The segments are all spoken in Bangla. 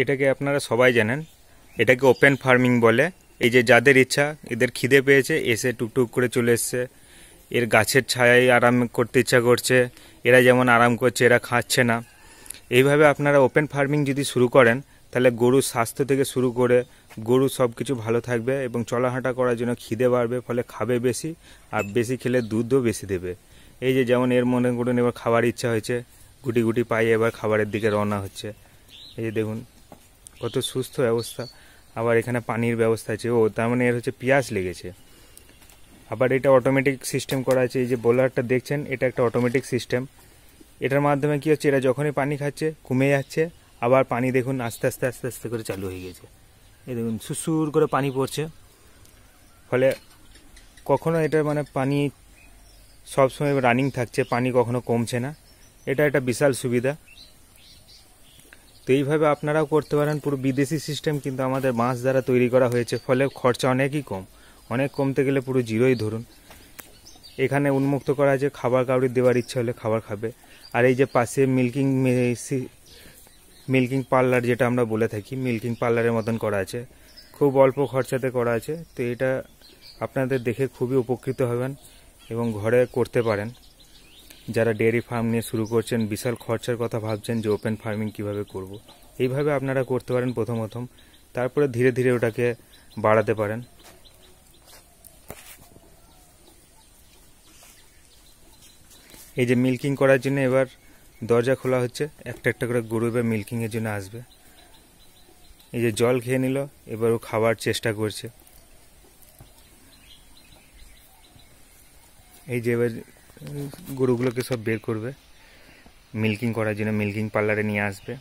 এটাকে আপনারা সবাই জানেন। এটাকে ওপেন ফার্মিং বলে। এই যে যাদের ইচ্ছা, এদের খিদে পেয়েছে, এসে টুকটুক করে চলে এসছে। এর গাছের ছায়ায় আরাম করতে ইচ্ছা করছে। এরা যেমন আরাম করছে, এরা খাচ্ছে না। এইভাবে আপনারা ওপেন ফার্মিং যদি শুরু করেন, তাহলে গরুর স্বাস্থ্য থেকে শুরু করে গরু সব কিছু ভালো থাকবে এবং চলাহাঁটা করার জন্য খিদে বাড়বে, ফলে খাবে বেশি আর বেশি খেলে দুধও বেশি দেবে। এই যে যেমন এর মনে করুন এবার খাবার ইচ্ছা হয়েছে, গুটি গুটি পায়ে এবার খাবারের দিকে রওনা হচ্ছে। এই যে দেখুন কত সুস্থ অবস্থা। আবার এখানে পানির ব্যবস্থা আছে। ও, তার মানে এর হচ্ছে পিয়াস লেগেছে। আবার এটা অটোমেটিক সিস্টেম করা আছে। এই যে বোলারটা দেখছেন, এটা একটা অটোমেটিক সিস্টেম এটার মাধ্যমে কি হচ্ছে, এরা যখনই পানি খাচ্ছে, কমে যাচ্ছে, আবার পানি দেখুন আস্তে আস্তে আস্তে আস্তে করে চালু হয়ে গেছে। এই দেখুন সুসুর করে পানি পড়ছে। ফলে কখনো এটা মানে পানি সবসময় রানিং থাকছে, পানি কখনো কমছে না। এটা একটা বিশাল সুবিধা। তো এইভাবে আপনারাও করতে পারেন। পুরো বিদেশি সিস্টেম কিন্তু আমাদের বাঁশ দ্বারা তৈরি করা হয়েছে, ফলে খরচা অনেকই কম। অনেক কমতে গেলে পুরো জিরোই ধরুন। এখানে উন্মুক্ত করা আছে খাবার কাউরি দেওয়ার ইচ্ছা হলে খাবার খাবে। আর এই যে পাশে মিল্কিং মিল্কিং পার্লার যেটা আমরা বলে থাকি মিল্কিং পার্লারের মতন করা আছে। খুব অল্প খরচাতে করা আছে। তো এটা আপনাদের দেখে খুবই উপকৃত হবেন এবং ঘরে করতে পারেন। যারা ডেয়ারি ফার্ম নিয়ে শুরু করছেন, বিশাল খরচার কথা ভাবছেন যে ওপেন ফার্মিং কীভাবে করব। এইভাবে আপনারা করতে পারেন প্রথম প্রথম তারপরে ধীরে ধীরে ওটাকে বাড়াতে পারেন। এই যে মিল্কিং করার জন্য এবার দরজা খোলা হচ্ছে। একটা একটা করে গরু এবার মিল্কিংয়ের জন্য আসবে। এই যে জল খেয়ে নিল, এবার ও খাবার চেষ্টা করছে। এই যে এবার গরুগুলোকে সব বের করবে। মিল্কিং করার জন্য মিল্কিং পার্লারে নিয়ে আসবে।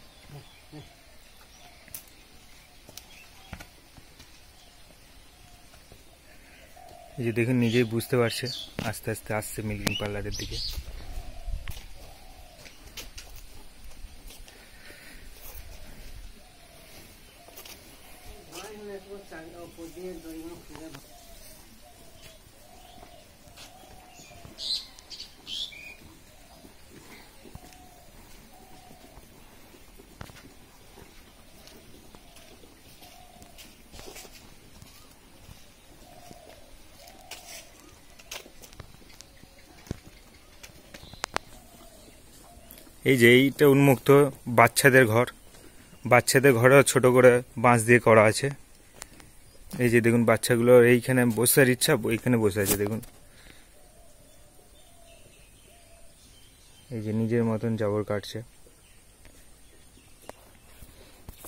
যে দেখুন, নিজেই বুঝতে পারছে, আস্তে আস্তে আসছে মিল্কিং পার্লারের দিকে। এই যে এইটা উন্মুক্ত বাচ্চাদের ঘর। বাচ্চাদের ঘরে ছোট করে বাঁশ দিয়ে করা আছে। এই যে দেখুন বাচ্চাগুলো, এইখানে বসার ইচ্ছা, এইখানে বসে আছে, দেখুন। এই যে নিজের মতন জাবর কাটছে।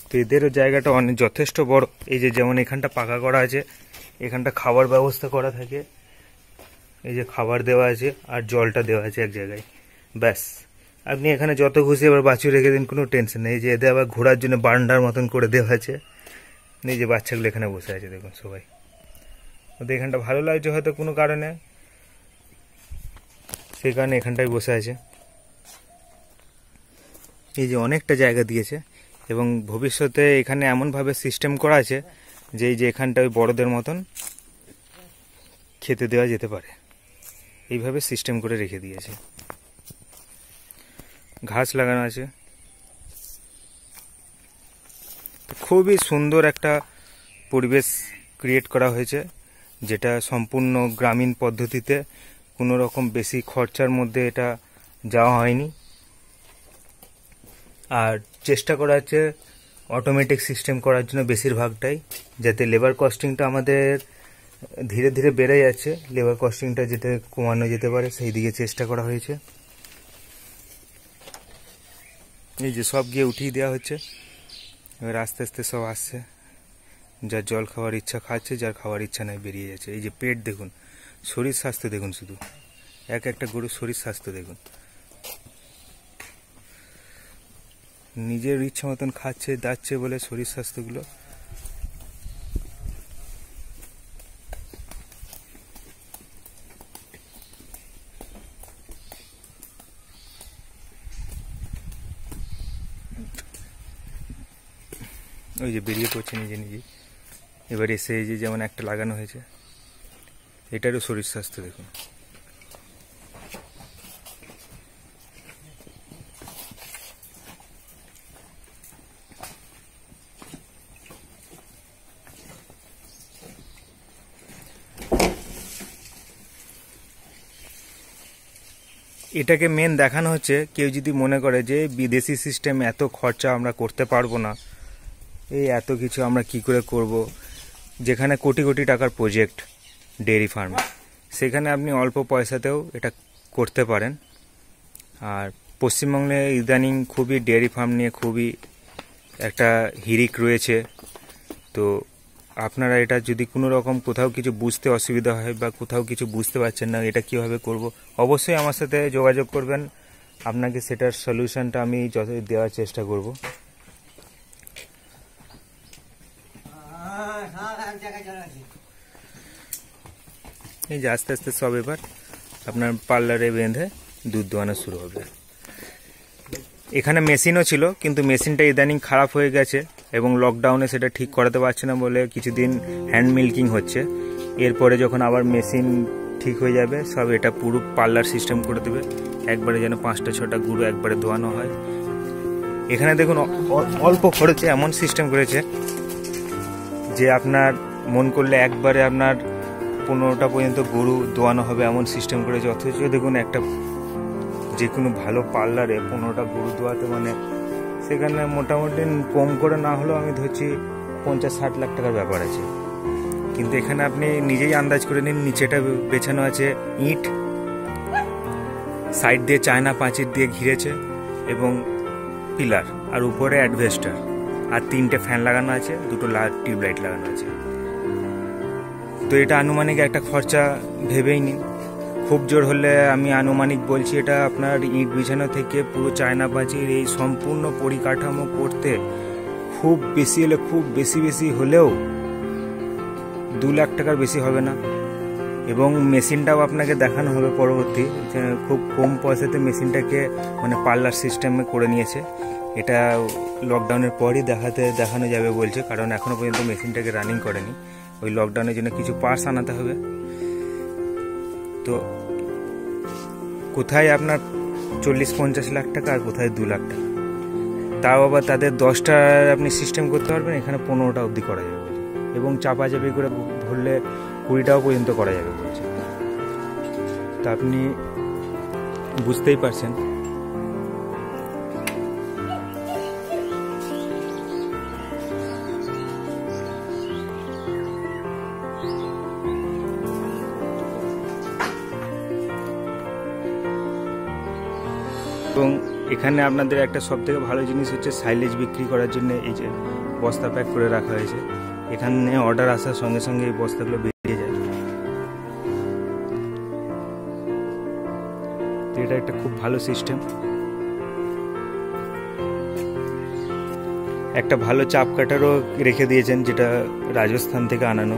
তো এদেরও জায়গাটা অনেক যথেষ্ট বড়। এই যে যেমন এখানটা পাকা করা আছে, এখানটা খাবার ব্যবস্থা করা থাকে। এই যে খাবার দেওয়া আছে আর জলটা দেওয়া আছে এক জায়গায়। ব্যাস। আপনি এখানে যত খুশি এবার বাছুর রেখে দিন, কোনো টেনশন নেই। যে এদের আবার ঘোরার জন্য বারান্ডার মতন করে দেওয়া আছে। এই যে বাচ্চাগুলো এখানে বসে আছে, দেখুন সবাই। ওদের এখানটা ভালো লাগছে হয়তো কোনো কারণে। সেই কারণে এখানটায় বসে আছে। এই যে অনেকটা জায়গা দিয়েছে এবং ভবিষ্যতে এখানে এমনভাবে সিস্টেম করা আছে যে এই যে এখানটা ওই বড়দের মতন খেতে দেওয়া যেতে পারে। এইভাবে সিস্টেম করে রেখে দিয়েছে। ঘাস লাগানো আছে। খুবই সুন্দর একটা পরিবেশ ক্রিয়েট করা হয়েছে, যেটা সম্পূর্ণ গ্রামীণ পদ্ধতিতে কোনো রকম বেশি খরচার মধ্যে এটা যাওয়া হয়নি। আর চেষ্টা করা হচ্ছে অটোমেটিক সিস্টেম করার জন্য বেশিরভাগটাই, যাতে লেবার কস্টিংটা আমাদের ধীরে ধীরে বেড়ে যাচ্ছে। লেবার কস্টিংটা যেটা কমানো যেতে পারে, সেই দিকে চেষ্টা করা হয়েছে। এই যে সব গিয়ে উঠিয়ে দেওয়া হচ্ছে। এবার আস্তে আস্তে সব আসছে। যার জল খাওয়ার ইচ্ছা খাচ্ছে, যার খাওয়ার ইচ্ছা নাই বেরিয়ে যাচ্ছে। এই যে পেট দেখুন, শরীর স্বাস্থ্য দেখুন শুধু। এক একটা গরুর শরীর স্বাস্থ্য দেখুন। নিজের ইচ্ছা মতন খাচ্ছে, দাচ্ছে বলে শরীর স্বাস্থ্যগুলো ওই যে বেরিয়ে পড়ছে নিজে নিজে এবার এসে এই যে যেমন একটা লাগানো হয়েছে, এটারও শরীর স্বাস্থ্য দেখুন। এটাকে মেন দেখানো হচ্ছে, কেউ যদি মনে করে যে বিদেশি সিস্টেম এত খরচা আমরা করতে পারব না এই এত কিছু আমরা কি করে করব? যেখানে কোটি কোটি টাকার প্রজেক্ট ডেয়ারি ফার্মে সেখানে আপনি অল্প পয়সাতেও এটা করতে পারেন। আর পশ্চিমবঙ্গে ইদানিং খুবই ডেয়ারি ফার্ম নিয়ে খুবই একটা হিরিক রয়েছে। তো আপনারা এটা যদি কোনো রকম কোথাও কিছু বুঝতে অসুবিধা হয় বা কোথাও কিছু বুঝতে পারছেন না এটা কীভাবে করব, অবশ্যই আমার সাথে যোগাযোগ করবেন। আপনাকে সেটার সলিউশনটা আমি যত দেওয়ার চেষ্টা করব। এই যে আস্তে আস্তে সব এবার আপনার পার্লারে বেঁধে দুধ দোয়ানো শুরু হবে। এখানে মেশিনও ছিল, কিন্তু মেশিনটা ইদানিং খারাপ হয়ে গেছে এবং লকডাউনে সেটা ঠিক করাতে পারছে না বলে কিছুদিন হ্যান্ড মিল্কিং হচ্ছে। এরপরে যখন আবার মেশিন ঠিক হয়ে যাবে, সব এটা পুরো পার্লার সিস্টেম করে দেবে। একবারে যেন পাঁচটা, ছটা গুঁড়ো একবারে ধোয়ানো হয়। এখানে দেখুন অল্প খরচে এমন সিস্টেম করেছে যে আপনার মন করলে একবারে আপনার পনেরোটা পর্যন্ত গরু দোয়ানো হবে এমন সিস্টেম করেছে। অথচ দেখুন একটা যে কোনো ভালো পার্লারে পনেরোটা গরু দোয়াতে মানে সেখানে মোটামুটি কম করে না হলেও আমি ধরছি পঞ্চাশ ষাট লাখ টাকার ব্যাপার আছে। কিন্তু এখানে আপনি নিজেই আন্দাজ করে নিন, নিচেটা বেছানো আছে ইট। সাইড দিয়ে চায়না পাঁচির দিয়ে ঘিরেছে এবং পিলার আর উপরে অ্যাডভেস্টার আর তিনটে ফ্যান লাগানো আছে, দুটো টিউবলাইট লাগানো আছে। তো এটা আনুমানিক একটা খরচা ভেবেই নিন। খুব জোর হলে আমি আনুমানিক বলছি এটা আপনার ইট বিছানো থেকে পুরো চায়না পাঁচির এই সম্পূর্ণ পরিকাঠামো করতে খুব বেশি হলে, খুব বেশি বেশি হলেও দু লাখ টাকার বেশি হবে না। এবং মেশিনটাও আপনাকে দেখানো হবে পরবর্তী খুব কম পয়সাতে মেশিনটাকে মানে পার্লার সিস্টেমে করে নিয়েছে। এটা লকডাউনের পরই দেখাতে, দেখানো যাবে বলছে, কারণ এখনও পর্যন্ত মেশিনটাকে রানিং করেনি। ওই লকডাউনের জন্য কিছু পার্টস আনাতে হবে। তো কোথায় আপনার চল্লিশ পঞ্চাশ লাখ টাকা আর কোথায় দু লাখ টাকা? তাও আবার তাদের দশটা আপনি সিস্টেম করতে পারবেন, এখানে পনেরোটা অবধি করা যাবে। এবং চাপাচাপি করে ধরলে কুড়িটাও পর্যন্ত করা যাবে বলছে। তা আপনি বুঝতেই পারছেন। এবং এখানে আপনাদের একটা সব থেকে ভালো জিনিস হচ্ছে সাইলেজ বিক্রি করার জন্য এই যে বস্তা প্যাক করে রাখা হয়েছে। এখানে অর্ডার আসার সঙ্গে সঙ্গে এই বস্তাগুলো বেরিয়ে যায়। তো এটা একটা খুব ভালো সিস্টেম একটা ভালো চাপ কাটারও রেখে দিয়েছেন যেটা রাজস্থান থেকে আনানো।